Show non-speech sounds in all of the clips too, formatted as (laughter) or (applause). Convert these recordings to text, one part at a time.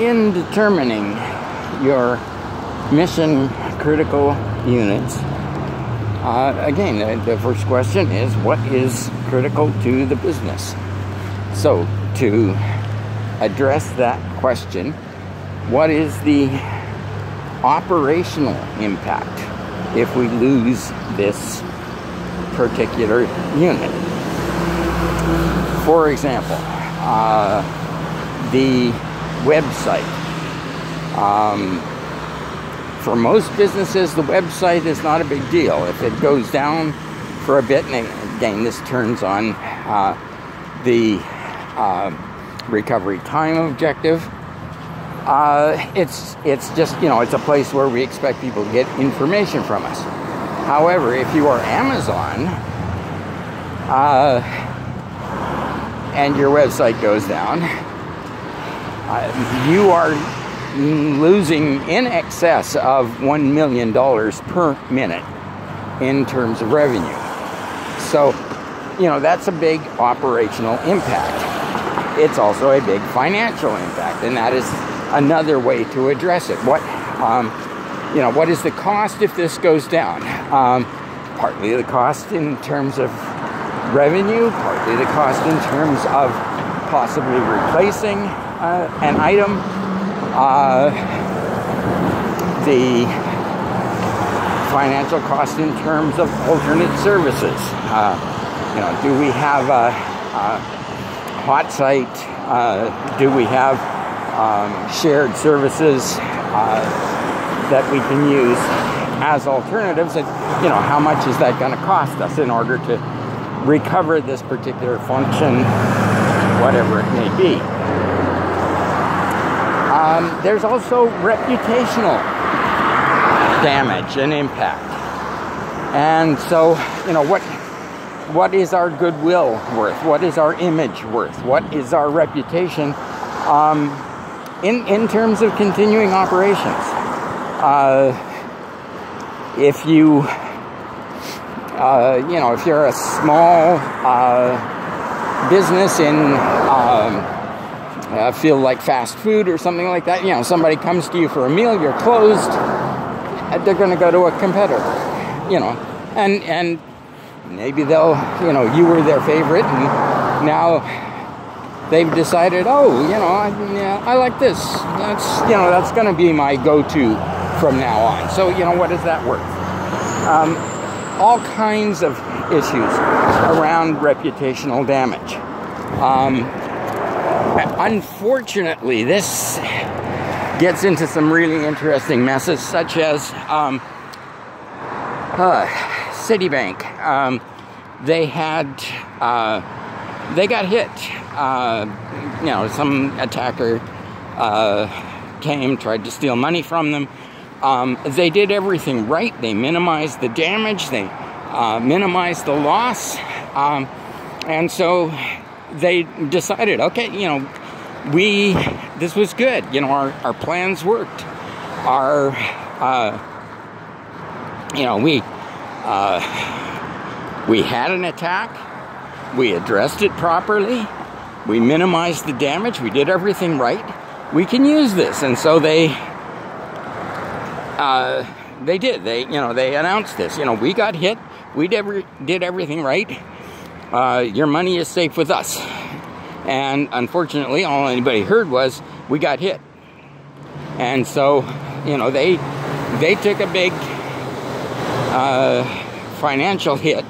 in determining your mission critical units, uh, again, the, the first question is what is critical to the business? So, to address that question, what is the operational impact if we lose this particular unit? For example, uh, the website. Um, for most businesses, the website is not a big deal. If it goes down for a bit, and again, this turns on uh, the uh, recovery time objective. Uh, it's it's just you know it's a place where we expect people to get information from us. However, if you are Amazon uh, and your website goes down, you are losing in excess of $1 million per minute in terms of revenue. So, you know, that's a big operational impact. It's also a big financial impact, and that is another way to address it. What, um, you know, what is the cost if this goes down? Um, partly the cost in terms of revenue, partly the cost in terms of possibly replacing uh, an item uh, the financial cost in terms of alternate services. Uh, you know, do we have a, a hot site? Uh, do we have um, shared services uh, that we can use as alternatives? And you know, how much is that going to cost us in order to recover this particular function, whatever it may be? Um, there's also reputational damage and impact. And so, you know, what what is our goodwill worth? What is our image worth? What is our reputation um, in in terms of continuing operations? Uh, if you uh, you know, if you're a small uh, business in um, uh, feel like fast food or something like that. You know, somebody comes to you for a meal, you're closed, uh, they're going to go to a competitor. You know, and and maybe they'll, you know, you were their favorite, and now they've decided, oh, you know, I, yeah, I like this. That's you know, that's going to be my go-to from now on. So you know, what is that worth? Um, all kinds of issues around reputational damage. Um, Unfortunately, this gets into some really interesting messes, such as um, uh, Citibank. Um, they had uh, they got hit. Uh, you know, some attacker uh, came, tried to steal money from them. Um, they did everything right. They minimized the damage. They uh, minimized the loss. Um, and so they decided, okay, you know, we this was good. You know, our our plans worked. Our uh, you know we uh, we had an attack. We addressed it properly. We minimized the damage. We did everything right. We can use this, and so they uh, they did. They you know they announced this. You know we got hit. We did, did everything right. Uh, your money is safe with us. And unfortunately, all anybody heard was we got hit. And so, you know, they they took a big uh, financial hit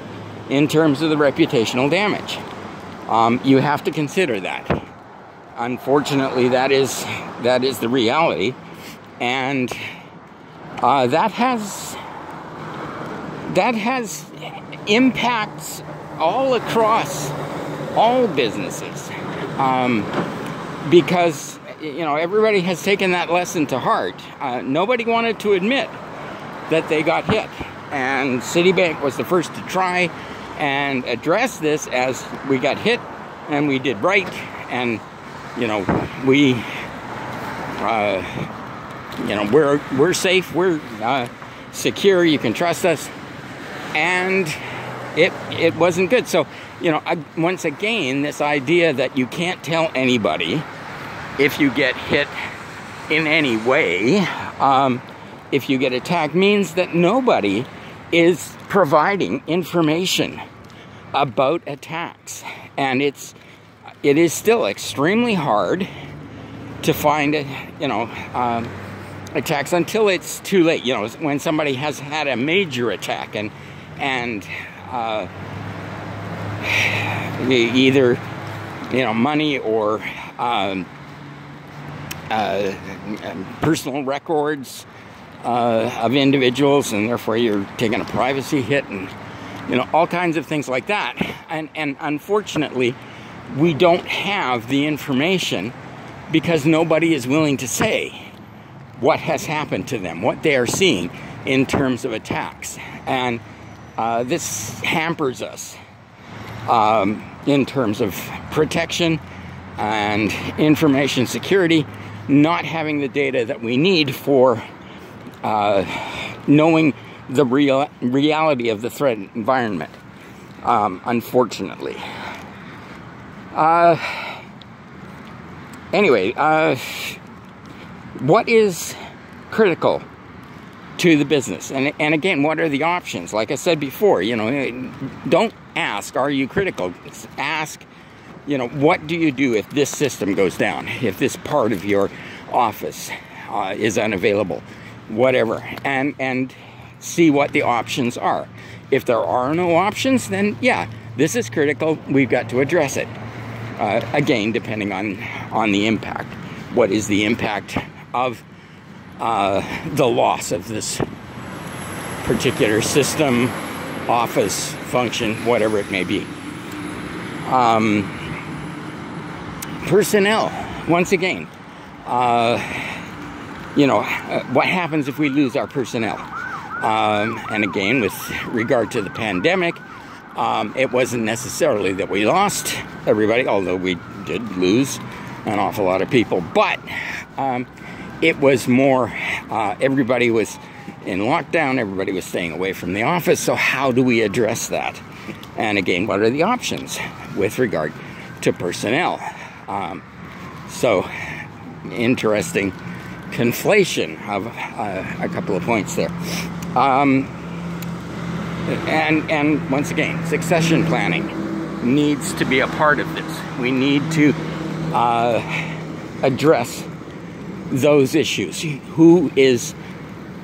in terms of the reputational damage. Um, you have to consider that. Unfortunately, that is that is the reality, and uh, that has that has impacts all across all businesses um, because you know everybody has taken that lesson to heart. Uh, nobody wanted to admit that they got hit, and Citibank was the first to try and address this as we got hit and we did right, and you know we. Uh, you know we're we're safe we're uh, secure you can trust us and it it wasn't good so you know, I, once again, this idea that you can't tell anybody if you get hit in any way, um, if you get attacked, means that nobody is providing information about attacks, and it's it is still extremely hard to find you know um, attacks until it's too late. You know, when somebody has had a major attack and and uh, (sighs) either you know money or um, uh, personal records uh, of individuals, and therefore you're taking a privacy hit, and you know all kinds of things like that. And and unfortunately, we don't have the information because nobody is willing to say what has happened to them, what they are seeing in terms of attacks, and uh, this hampers us um, in terms of protection and information security not having the data that we need for uh, knowing the real reality of the threat environment. Um, unfortunately. Uh, anyway, uh, what is critical to the business? And, and again, what are the options? Like I said before, you know, don't ask, are you critical? Ask, you know, what do you do if this system goes down, if this part of your office uh, is unavailable, whatever, and and see what the options are. If there are no options, then yeah, this is critical. We've got to address it. Uh, again, depending on on the impact. What is the impact of uh, the loss of this particular system, office, function, whatever it may be? Um, personnel, once again, uh, you know, uh, what happens if we lose our personnel? Um, and again, with regard to the pandemic, um, it wasn't necessarily that we lost everybody, although we did lose an awful lot of people, but um, it was more uh, everybody was in lockdown, everybody was staying away from the office, so how do we address that? And again, what are the options with regard to personnel? Um, so, interesting conflation of uh, a couple of points there. Um, and and once again, succession planning needs to be a part of this. We need to uh, address those issues. Who is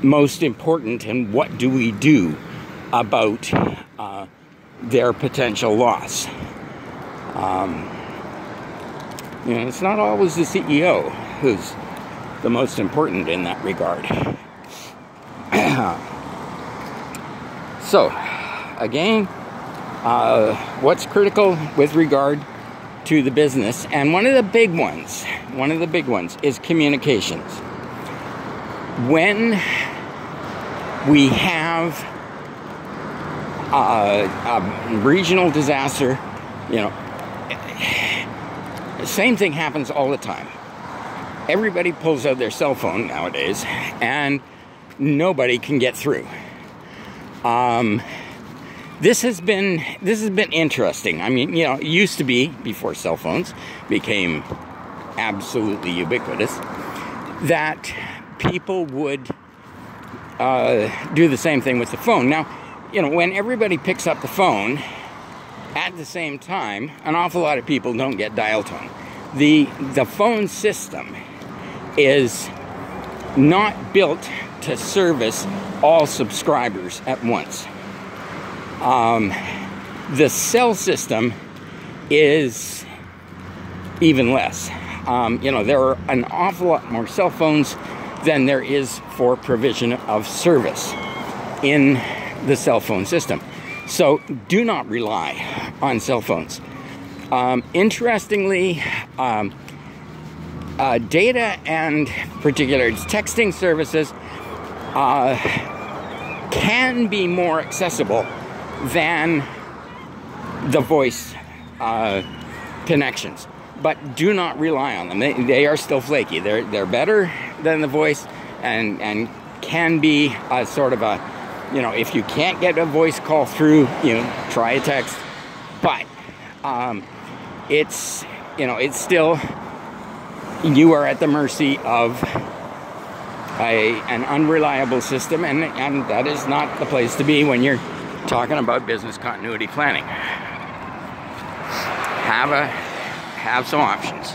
most important, and what do we do about uh, their potential loss? Um, you know, it's not always the CEO who's the most important in that regard. (clears throat) so, again, uh, what's critical with regard to the business? And one of the big ones, one of the big ones is communications. When we have a, a regional disaster, you know, the same thing happens all the time. Everybody pulls out their cell phone nowadays, and nobody can get through. Um, this has been this has been interesting. I mean, you know, it used to be before cell phones became absolutely ubiquitous that people would uh, do the same thing with the phone. Now, you know, when everybody picks up the phone at the same time, an awful lot of people don't get dial tone. The the phone system is not built to service all subscribers at once. Um, the cell system is even less. Um, you know, there are an awful lot more cell phones than there is for provision of service in the cell phone system. So do not rely on cell phones. Um, interestingly, um, uh, data and particular texting services uh, can be more accessible than the voice uh, connections. But do not rely on them. They, they are still flaky. They're, they're better than the voice and, and can be a sort of a you know, if you can't get a voice call through, you know, try a text. But um, it's, you know, it's still, you are at the mercy of a, an unreliable system, and, and that is not the place to be when you're talking about business continuity planning. Have a have some options.